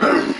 Ahem.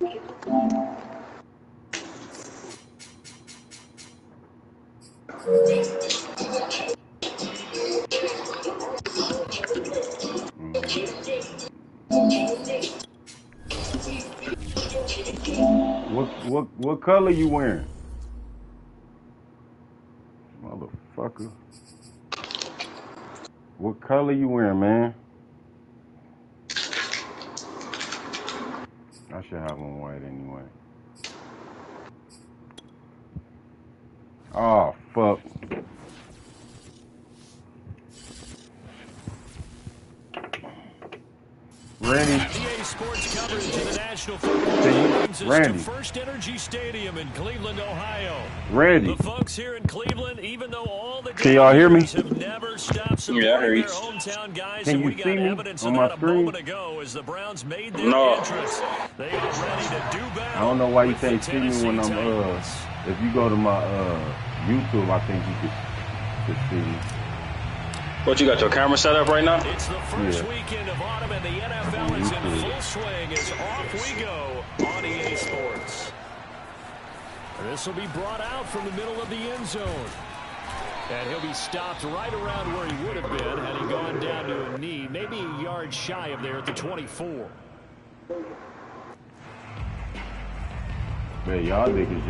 Mm. What what what color you wearing, motherfucker? What color you wearing, man? I should have one white anyway. Oh fuck. Randy, EA Sports coverage of the National Football League you- brings us Randy. FirstEnergy Stadium in Cleveland, Ohio. Randy. The folks here in Cleveland, even though all the Can y'all hear me? Have never stopped Yeah, I hear you. hometown guys, Can you see me on my screen? ago as the Browns made their No. entrance. They are ready to do battle. I don't know why you can't see me when I'm Tennessee uh. If you go to my uh YouTube, I think you could, could see me. What you got your camera set up right now? It's the first Yeah. weekend of autumn, and the NFL is in YouTube. full swing as off we go on EA Sports. This will be brought out from the middle of the end zone. And he'll be stopped right around where he would have been had he gone down to a knee, maybe a yard shy of there at the 24. Man, y'all niggas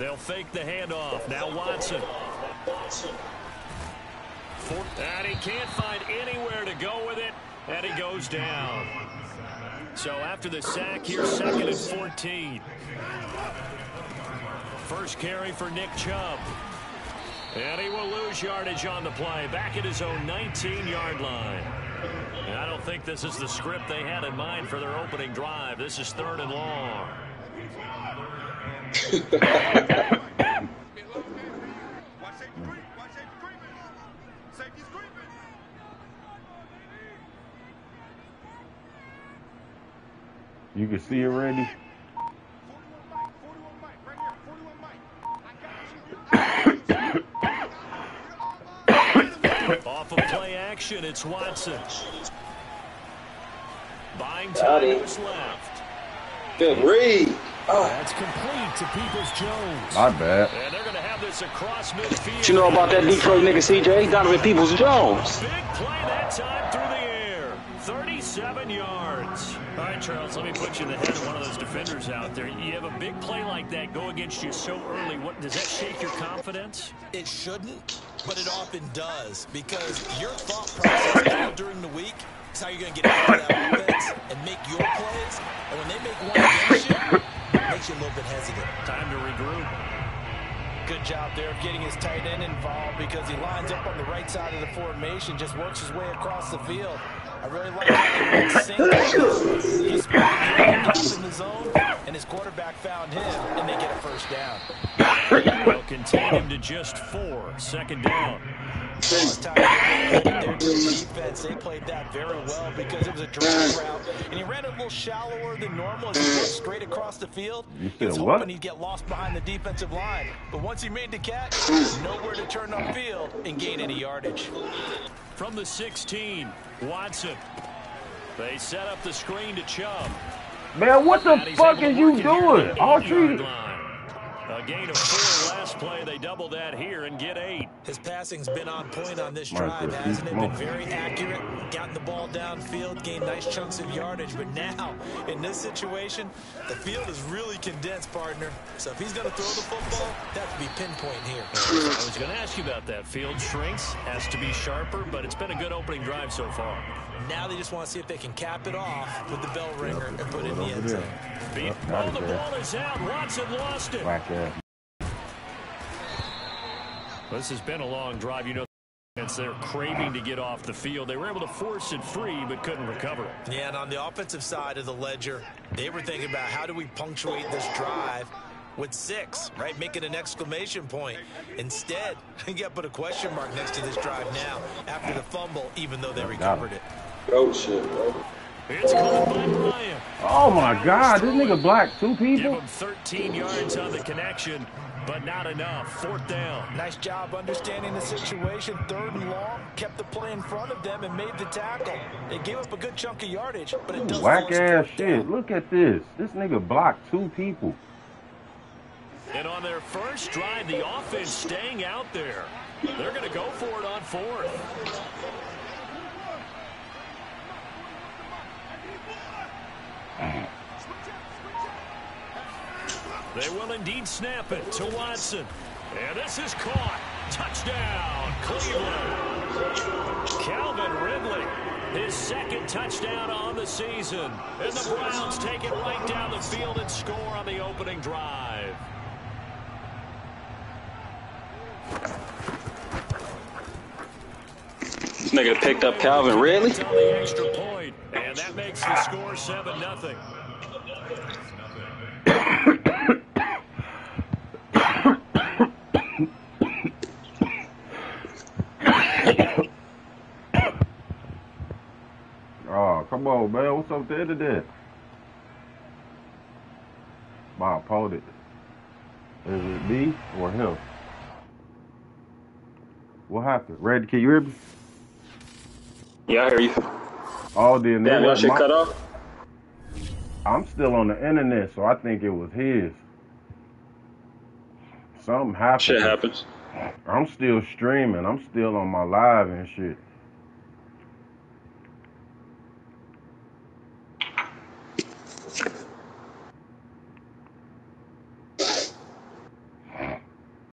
They'll fake the handoff. Now Watson. And he can't find anywhere to go with it, and he goes down. So after the sack, here's second and 14. First carry for Nick Chubb. And he will lose yardage on the play, back at his own 19-yard line. And I don't think this is the script they had in mind for their opening drive. This is third and long. You can see it, Randy. Off of play action, it's Watson. Buying Got time it. left. Good read. Oh. That's complete to Peoples-Jones. My bad. And they're going to have this across midfield. What you know about that Detroit nigga CJ? Donovan Peoples Jones. Big play that time through the air. 37 yards. All right, Charles, let me put you in the head of one of those defenders out there. You have a big play like that go against you so early. What Does that shake your confidence? It shouldn't, but it often does because your thought process during the week is how you're going to get out of that offense and make your plays. And when they make one against you, it makes you a little bit hesitant. Time to regroup. Good job there of getting his tight end involved because he lines up on the right side of the formation, just works his way across the field. I really like how they went sync. He spotted in the zone, and his quarterback found him, and they get a first down. They'll contain him to just four. Second down. Their defense, they played that very well because it was a drag route, and he ran it a little shallower than normal as he went straight across the field. You He was hoping what? he'd get lost behind the defensive line, but once he made the catch, nowhere to turn on field and gain any yardage. From the 16, Watson. They set up the screen to Chubb. Man, what the fuck is you work it here doing? at the All eight-yard treated. A gain of four last play. They double that here and get eight. His passing's been on point on this drive, as hasn't it? Been very accurate, gotten the ball downfield, gained nice chunks of yardage. But now, in this situation, the field is really condensed, partner. So if he's going to throw the football, that has to be pinpoint here. I was going to ask you about that. Field shrinks, has to be sharper, but it's been a good opening drive so far. Now they just want to see if they can cap it off with the bell ringer and put it in the end zone. there. Oh, the ball is out. Watson lost it. Whack ass. This has been a long drive. You know, they're craving to get off the field. They were able to force it free, but couldn't recover it. Yeah, and on the offensive side of the ledger, they were thinking about how do we punctuate this drive with six, right? Making an exclamation point. Instead, you got to put a question mark next to this drive now after the fumble, even though they recovered it. Oh, shit, bro. It's caught by Bryant. Oh my god, this nigga blocked two Give people? him 13 yards on the connection, but not enough. Fourth down. Nice job understanding the situation. Third and long, kept the play in front of them and made the tackle. They gave up a good chunk of yardage, but it does Whack ass shit. down. Look at this. This nigga blocked two people. And on their first drive, the offense staying out there. They're going to go for it on fourth. They will indeed snap it to Watson. And this is caught. Touchdown, Cleveland. Calvin Ridley, his second touchdown on the season. And the Browns take it right down the field and score on the opening drive. This nigga picked up Calvin Ridley. It's on the extra point, and that makes the score 7 nothing. Oh, come on, man. What's up there to that? Bob pulled it. Is it me or him? What happened? Red, can you hear me? Yeah, I hear you. Oh, then Damn, your that shit my- cut off? I'm still on the internet, so I think it was his. Something happened. Shit happens. I'm still streaming. I'm still on my live and shit.